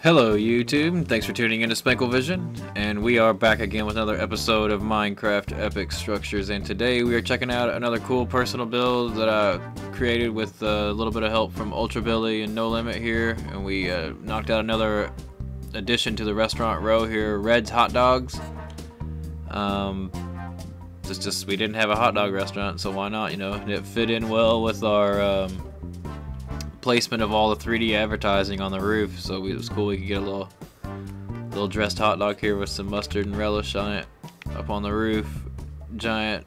Hello YouTube, thanks for tuning in to Spankle Vision, and we are back again with another episode of Minecraft Epic Structures, and today we are checking out another cool personal build that I created with a little bit of help from Ultra Billy and No Limit here, and we uh, knocked out another addition to the restaurant row here, Red's Hot Dogs. Um, it's just we didn't have a hot dog restaurant, so why not, you know, it fit in well with our um, placement of all the 3D advertising on the roof, so it was cool we could get a little little dressed hot dog here with some mustard and relish on it up on the roof. Giant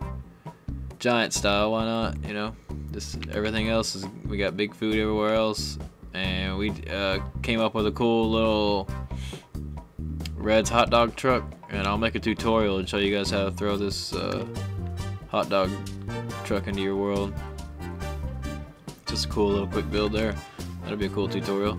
giant style, why not? You know, just everything else is we got big food everywhere else and we uh, came up with a cool little Red's hot dog truck and I'll make a tutorial and show you guys how to throw this uh, hot dog truck into your world. Just a cool little quick build there. That'll be a cool tutorial.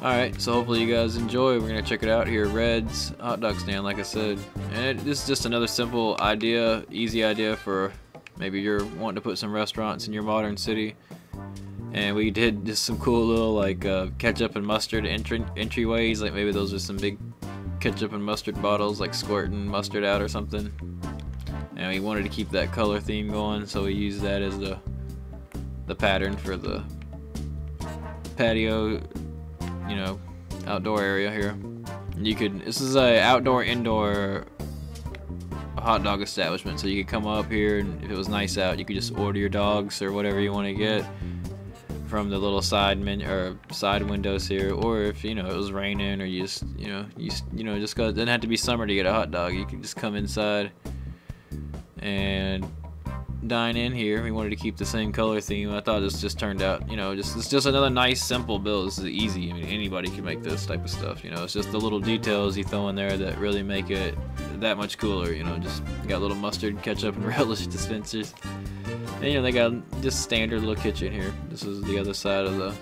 Alright, so hopefully you guys enjoy. We're going to check it out here. Red's Hot Dog Stand, like I said. And it, this is just another simple idea, easy idea for maybe you're wanting to put some restaurants in your modern city. And we did just some cool little like uh, ketchup and mustard entry entryways. Like maybe those are some big ketchup and mustard bottles like squirting mustard out or something. And we wanted to keep that color theme going, so we used that as the the pattern for the patio, you know, outdoor area here. You could, this is a outdoor indoor hot dog establishment, so you could come up here and if it was nice out, you could just order your dogs or whatever you want to get from the little side menu or side windows here, or if you know it was raining or you just you know you you know just cause it didn't have to be summer to get a hot dog, you could just come inside and dine in here. We wanted to keep the same color theme. I thought this just turned out, you know, just it's just another nice simple build. This is easy. I mean, anybody can make this type of stuff. You know, it's just the little details you throw in there that really make it that much cooler. You know, just got little mustard, ketchup, and relish dispensers. And you know, they got just standard little kitchen here. This is the other side of the.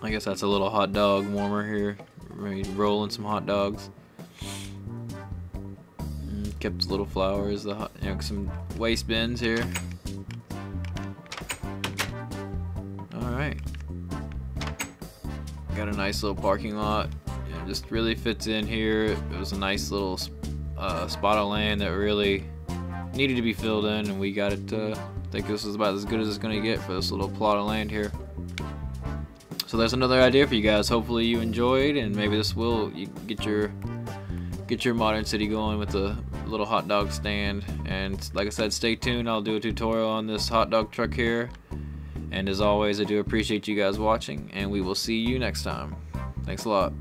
I guess that's a little hot dog warmer here. Maybe rolling some hot dogs kept little flowers, the you know, some waste bins here. All right, got a nice little parking lot. You know, just really fits in here. It was a nice little uh, spot of land that really needed to be filled in, and we got it. I think this is about as good as it's gonna get for this little plot of land here. So there's another idea for you guys. Hopefully you enjoyed, and maybe this will get your get your modern city going with a little hot dog stand. And like I said, stay tuned. I'll do a tutorial on this hot dog truck here. And as always, I do appreciate you guys watching, and we will see you next time. Thanks a lot.